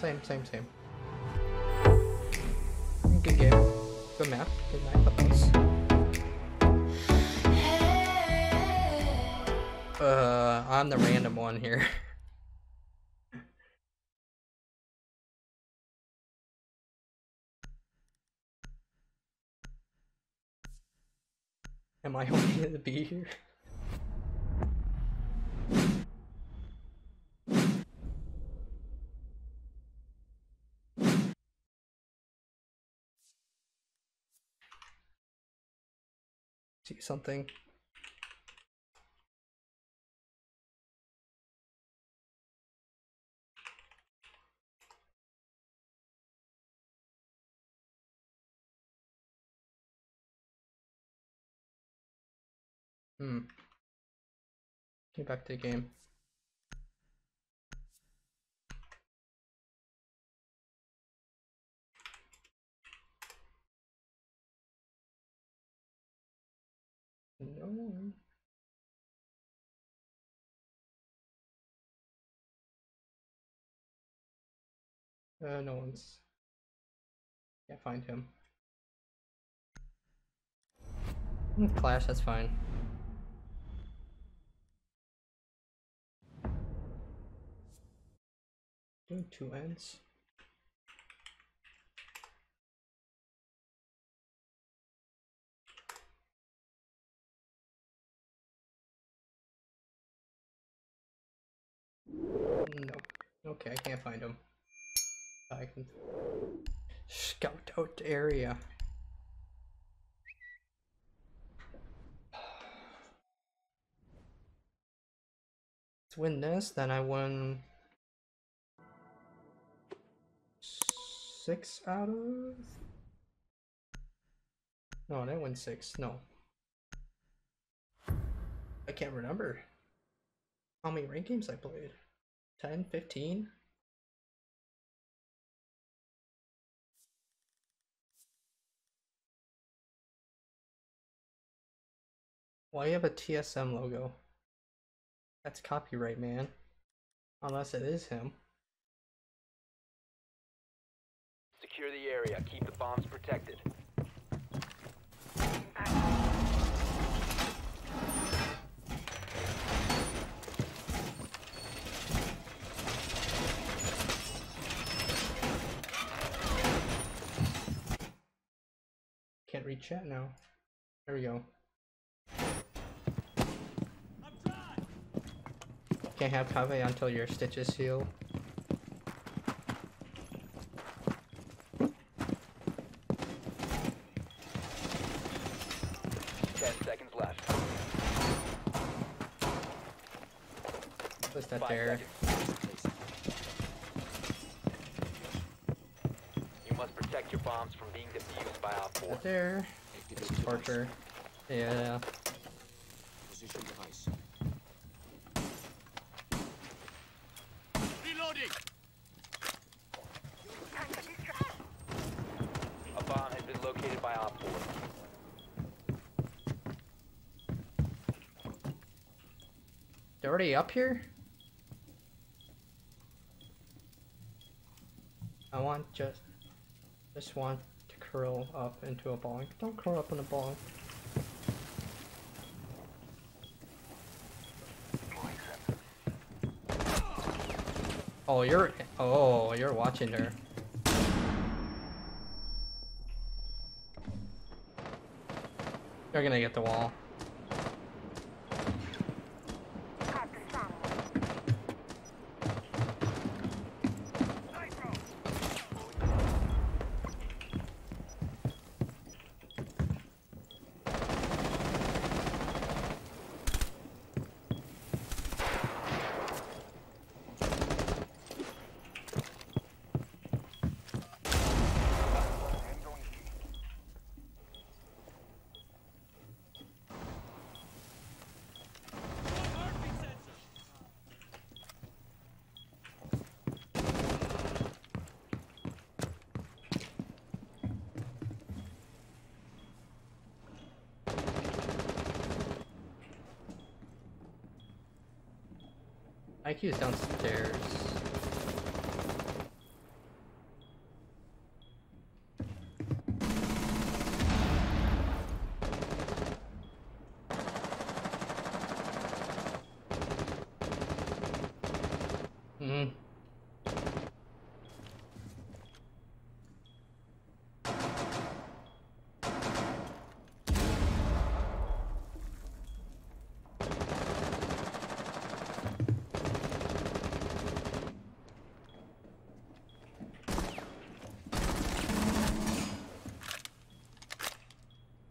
same, same, same. Good game. Good map. Good map. Thanks. Uh, I'm the random one here. Am I only gonna be here? Something? Hmm. Get back to the game. No one. Uh, no one's. Can't find him. Hmm, Clash, that's fine. Doing two ends. No. Okay, I can't find him. I can scout out the area. Let's win this, then I win six out of. No, I didn't win six. No. I can't remember how many rank games I played. 10, 15? Why you have a TSM logo? That's copyright, man. Unless it is him. Secure the area. Keep the bombs protected. Can't read chat now. There we go. Can't have Kave until your stitches heal. Ten seconds left. What's that Five there? seconds. You must protect your bombs from being defused by Op 4. That there? Activate Torture. Yeah. Position device. A bomb has been located by Op 4. They're already up here? I want just just want to curl up into a ball. Don't curl up in a ball. Oh, you're oh, you're watching her. You're gonna get the wall. IQ's downstairs.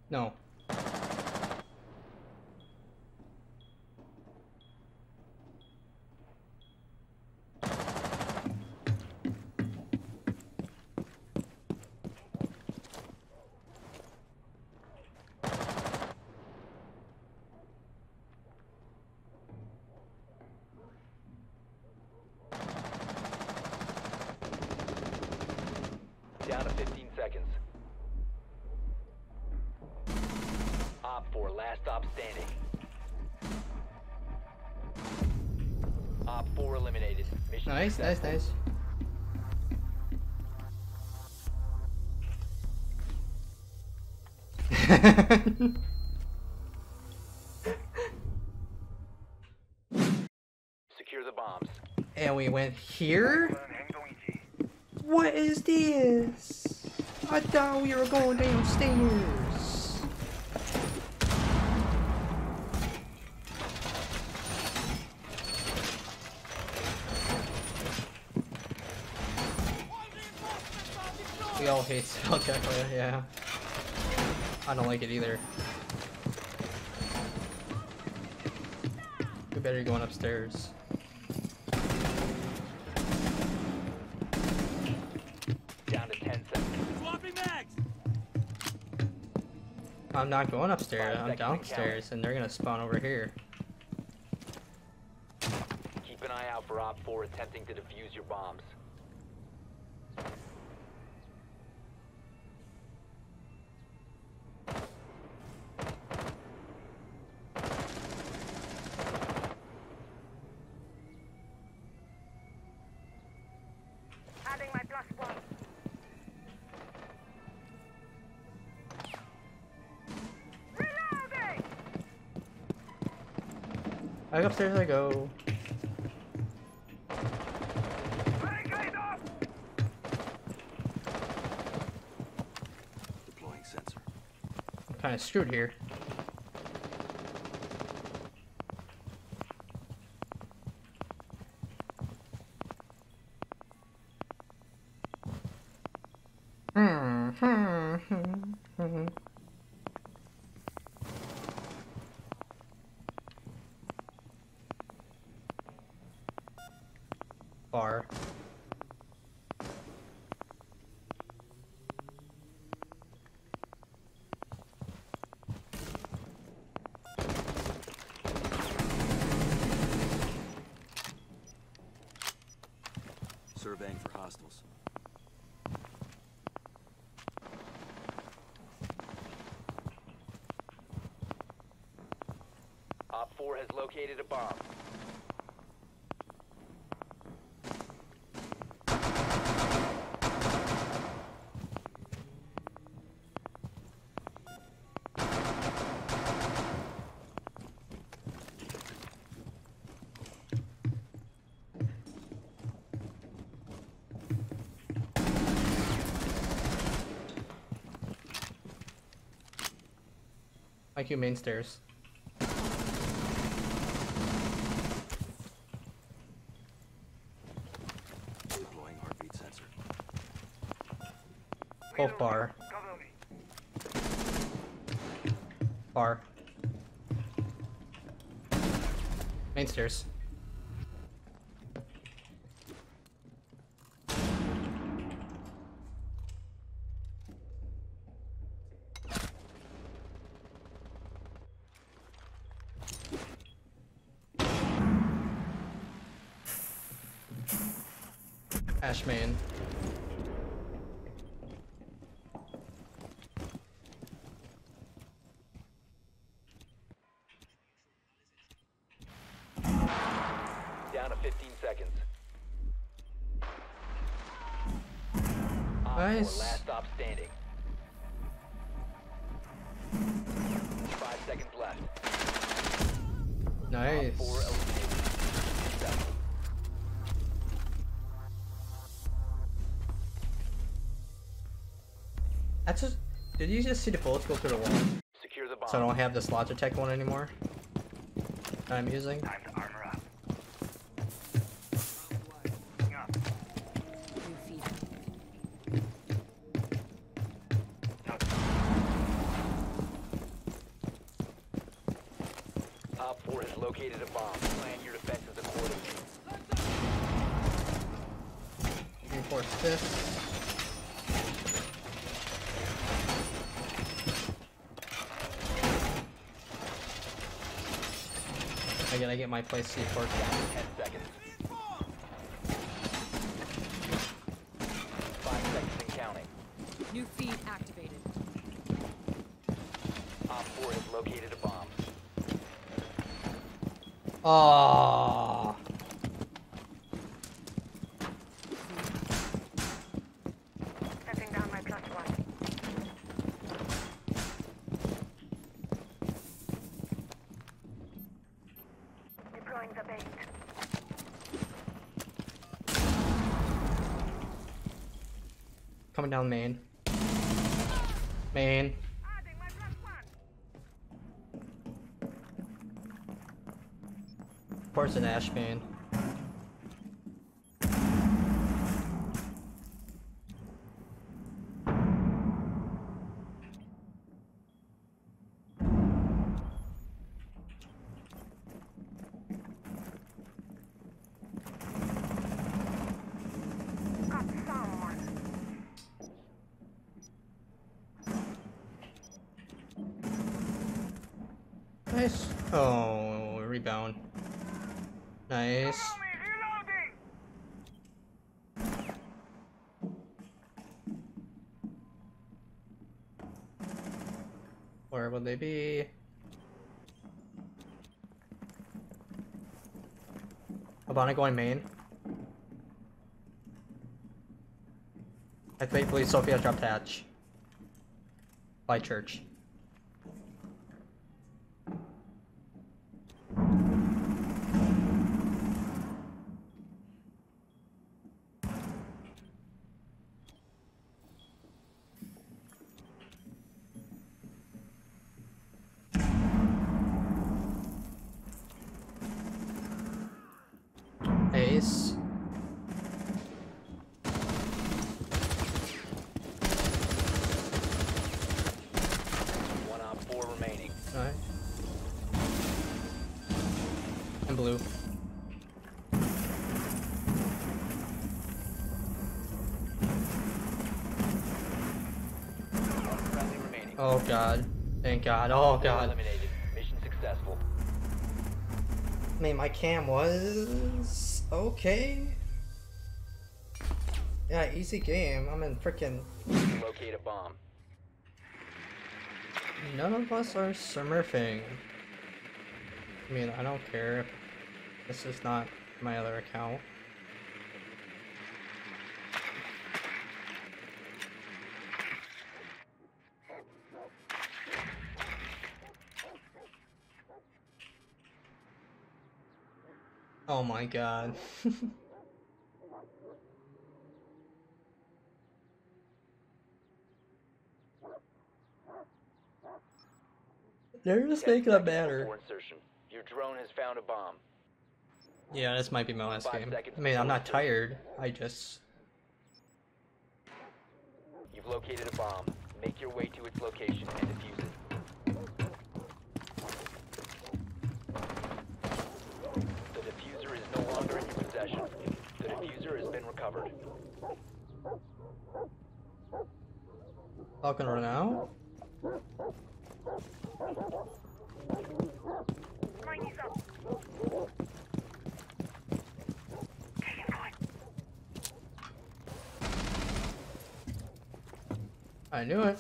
No. Down to 15 seconds. Op 4, last stop standing. Op 4 eliminated. Mission Nice, nice, nice. Secure the bombs. and we went here? What is this? I thought we were going downstairs. We all hate spell checker, yeah. I don't like it either. We better be going upstairs. Down to 10 seconds. Swapping mags! I'm not going upstairs, Five I'm seconds to count. downstairs, and they're gonna spawn over here. Keep an eye out for Op 4 attempting to defuse your bombs. Back upstairs I go. Deploying sensor. I'm kinda screwed here. Hmm, hmm, hmm, hmm Bar. Surveying for hostiles. Op 4 has located a bomb. IQ main stairs. Deploying heartbeat sensor. Both bar. Bar. Main stairs. Ashman. Down to 15 seconds. Op 4, Nice. last stop standing. Five seconds left. Nice. 4 eliminated. Successful. That's just. Did you just see the bullets go through the wall? Secure the bomb. So I don't have this Logitech one anymore. That I'm using. I gotta get my place C4 down. 10 seconds. 5 seconds and counting. New feed activated. Op 4 has located a bomb. Oh, Stepping down my plus one. Deploying the bait. Coming down main. Main. Plus one. Poison Ash main. Nice. Oh, rebound. Nice. Where will they be? Hibana going main. I thankfully Sophia dropped hatch. By church. Ace. One Op 4 remaining. Alright. And blue. One friendly remaining. Oh god. Thank god. Oh god. Eliminated. Mission successful. I mean, my cam was okay. Yeah, easy game. I'm in freaking. Locate a bomb. None of us are smurfing. I mean, I don't care if this is not my other account. Oh my god. They're just 10 making it better. Your drone has found a bomb. Yeah, this might be my last Five game. I mean, I'm not tired. I just. You've located a bomb. Make your way to its location and defuse it. The diffuser is no longer in your possession. The diffuser has been recovered. I knew it.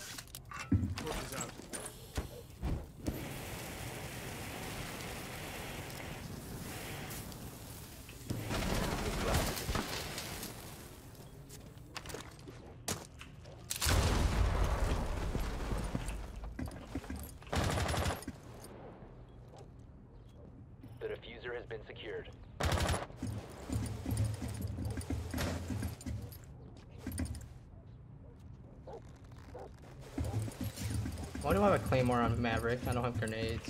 The diffuser has been secured. Why don't have a claymore on Maverick? I don't have grenades.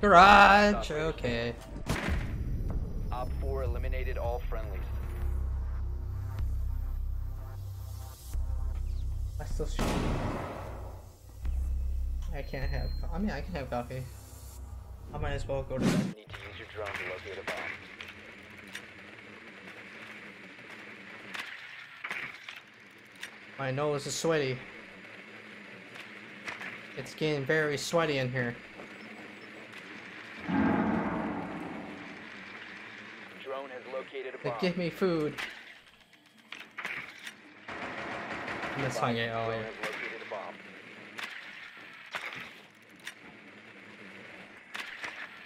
Garage. Okay. Op 4 eliminated all friendlies. I still shoot. I can't have. I mean, I can have coffee. I might as well go to bed. Need to use your drone to locate a bomb. My nose is sweaty. It's getting very sweaty in here. Drone located a bomb. give me food. That's fine. Yeah. Oh yeah. has located a bomb.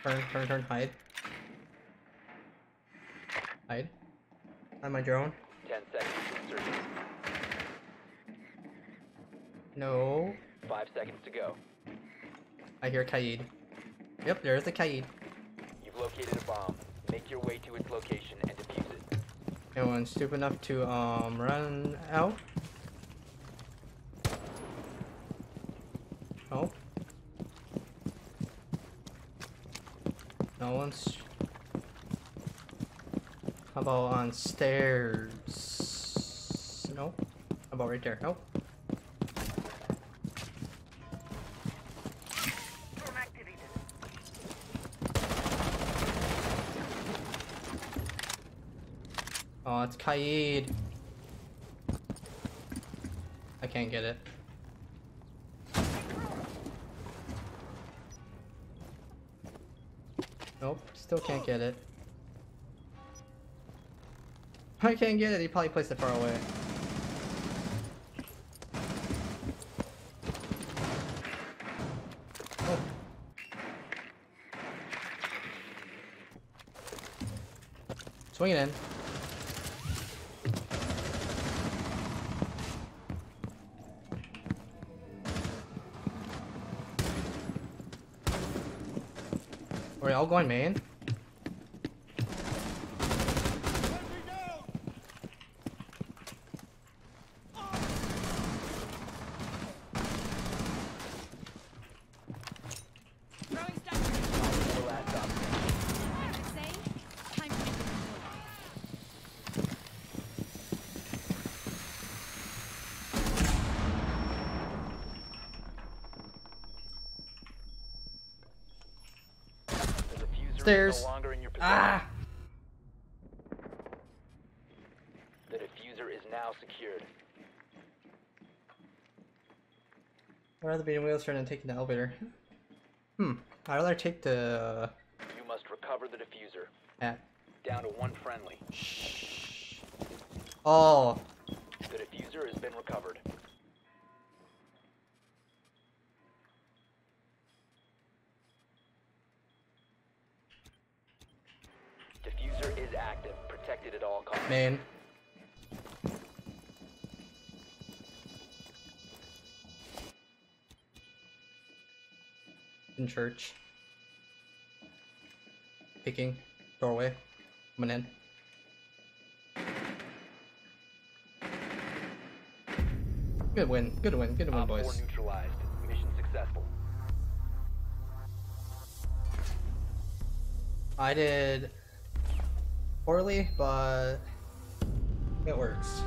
Turn, turn, turn, hide. Hide. On my drone. 10 seconds to insertion. No. 5 seconds to go. I hear Kaid. Yep, there's the Kaid. You've located a bomb. Make your way to its location and defuse it. No one's stupid enough to um run out. Oh. No one's. How about on stairs? No. How about right there? Nope. It's Kaid. I can't get it. Nope, still can't get it. I can't get it, he probably placed it far away. Swing it in. Going main? Throwing stun. The last op. Say, time to make a move. The diffuser Stairs. no longer in your possession. Ah! The diffuser is now secured. I'd rather be in wheelchair than taking the elevator. Hmm. I'd rather take the You must recover the diffuser. at Down to one friendly. Shh. Oh, The diffuser has been recovered. Diffuser is active, protected at all costs. man. In church. Picking. Doorway. Coming in. Good win. Good win. Good win, Op 4 boys. neutralized. Mission successful. I did poorly, but it works.